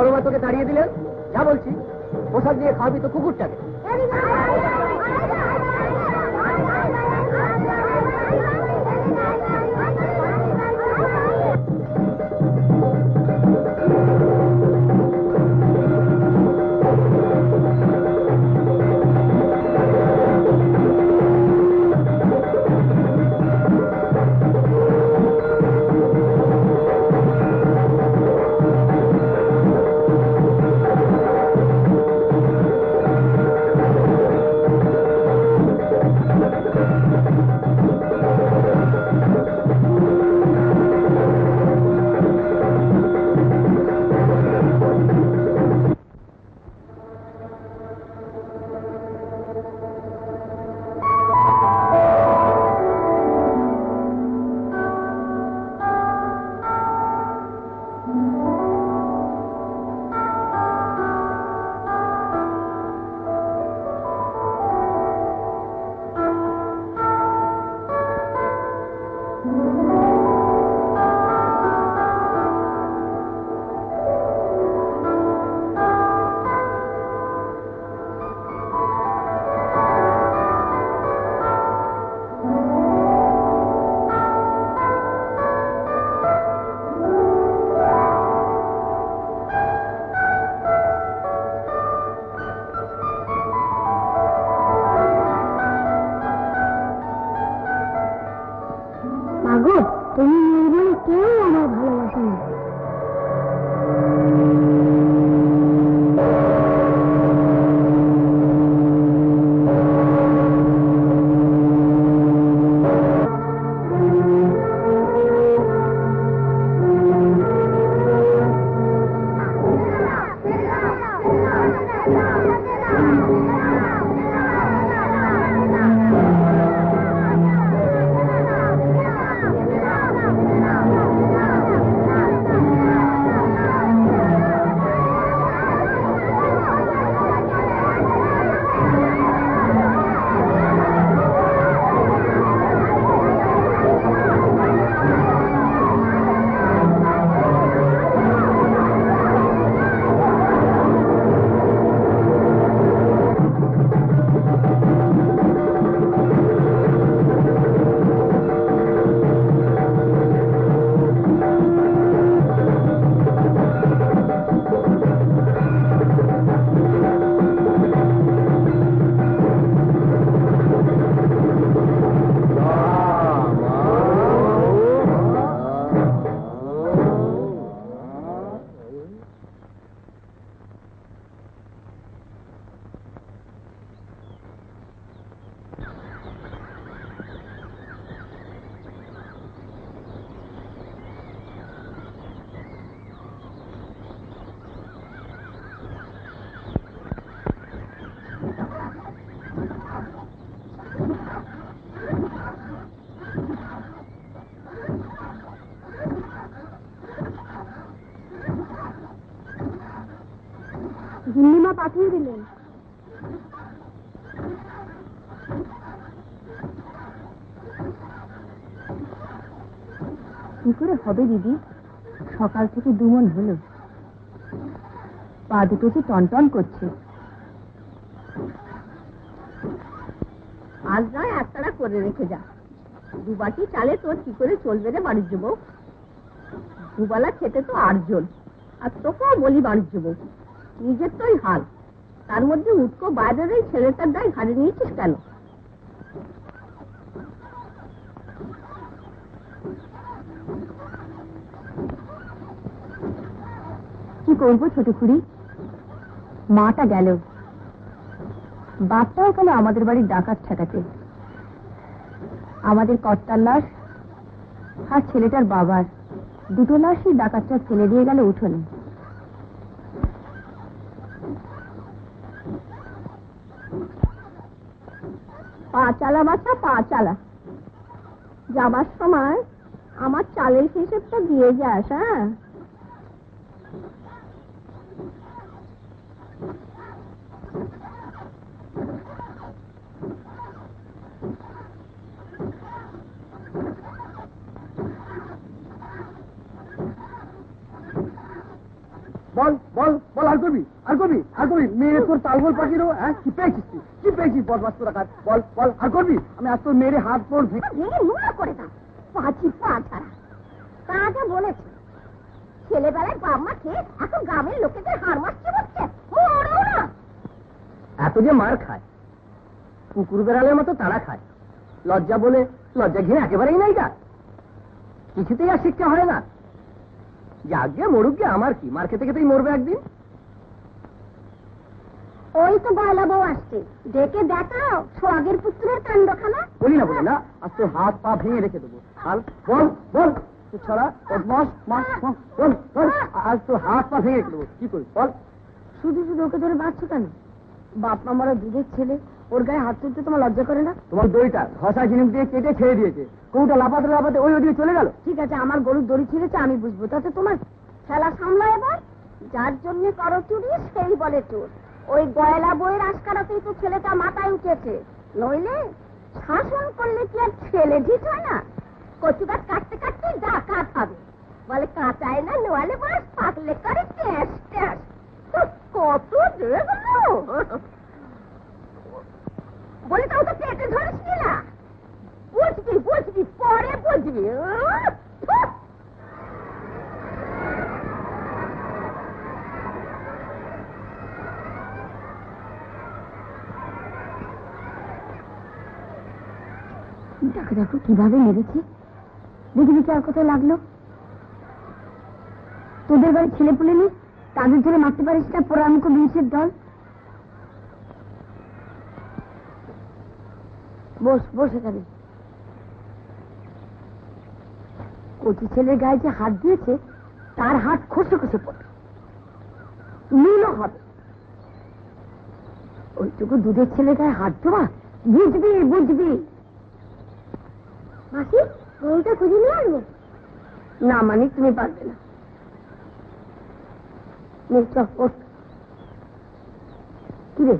না বড় মা তোকে দাঁড়িয়ে দিলেন? যা বলছি। প্রসাদ দিয়ে খাওয়াবি তো কুকুরটাকে। গিন্নিমা পাঠিয়ে দিলেন। কি করে হবে দিদি? সকাল থেকে দুমন হলো। পা দুটো যে টনটন করছে। আজ নয় একটারা করে রেখে যা। দু বাটি চালে তোর কি করে চলবে রে বাণিজ্য বউ? দুবেলা খেতে তো আটজন। আর তোকেও বলি বাণিজ্য বউ। নিজের তোই হাল। তার মধ্যে বাইরের এই ছেলেটার দায় ঘাড়ে নিয়েছিস কেন? কি করব ছোট খুড়ি? মাটা গেল। বাপটাও গেল আমাদের বাড়ির ডাকাত ঠেকাতে? আমাদের কর্তার লাশ আর ছেলেটার বাবার। দুটো লাশই ডাকাতটা ফেলে দিয়ে গেল উঠোনে। পা বাছা বাচ্চা পা যাবার সময় আমার চালের হিসেবটা দিয়ে যাস হ্যাঁ? বল বল বল আর করবি আর করবি আর করবি। মেরে তোর তালগোল পাখিরও হ্যাঁ? কি পেয়েছিস তুই? কি পেয়েছিস বল বল বল আর করবি। আমি আজ তোর মেরে হাত নোংরা করে দাও। পাঁচি পা ছাড়া। তা আগে বলেছে। ছেলেবেলায় বাপ মা খেয়ে এখন গ্রামের লোকেদের হাড় মারছে বলছে। মরেও না এত যে মার খায়। কুকুর বেড়ালের মতো তারা খায়। লজ্জা বলে লজ্জা ঘিরে একেবারেই নাই তার। কিছুতেই আর শিক্ষা হয় না। যাকে মরুক গে আমার কি? মার খেতে খেতেই মরবে একদিন। ওই তো বয়লা বউ আসছে। ডেকে দেখাও সোহাগের পুত্রের কাণ্ডখানা। বলি না বলি না। আজ তোর হাত পা ভেঙে রেখে দেবো। আর বল বল। ছড়া বদমাস মাস মাস, বল বল। আজ তোর হাত পা ভেঙে রেখে দেবো। কি করিস বল। শুধু শুধু ওকে ধরে বাঁচছো কেন? বাপ মা মারা দুধের ছেলে ওর গায়ে হাত তুলতে তোমার লজ্জা করে না? তোমার দইটা ঘষা ঝিনুক দিয়ে কেটে ছেড়ে দিয়েছে। কৌটা লাপাতে লাপাতে ওই ওদিকে চলে গেল। ঠিক আছে আমার গরুর দড়ি ছিঁড়েছে আমি বুঝব। তাতে তোমার খেলা সামলা এবার? যার জন্য করো চুরি সেই বলে চোর। ওই গয়লা বইয়ের আশকারাতেই তো ছেলেটা মাথায় উঠেছে। নইলে শাসন করলে কি আর ছেলে ঠিক হয় না? কচু গাছ কাটতে কাটতে ডাকাত হবে। বলে কাঁচায় না নোয়ালে বাস পাকলে করে ট্যাস ট্যাস হুঁ, কত দেখল বলে তাও তো পেটে ধরিস না বুঝবি বুঝবি পরে বুঝবি উহ, ধুর। দেখো দেখো কীভাবে মেরেছে? দেখি দেখি আর কোথায় লাগল? তোদের বাড়ি ছেলে পুলে নি তাদের ধরে মারতে পারিস না পোড়ামুখ বিংশের দল। বস বস এখানে। কচি ছেলের গায়ে যে হাত দিয়েছে, তার হাত খসে খসে পড়ে। নীলও হবে। ওইটুকু দুধের ছেলের গায়ে হাত দেওয়া? বুঝবি বুঝবি। মাসি গরুটা খুঁজে নিয়ে আসব? না মানে তুমি পারবে না। নে, চল, কি রে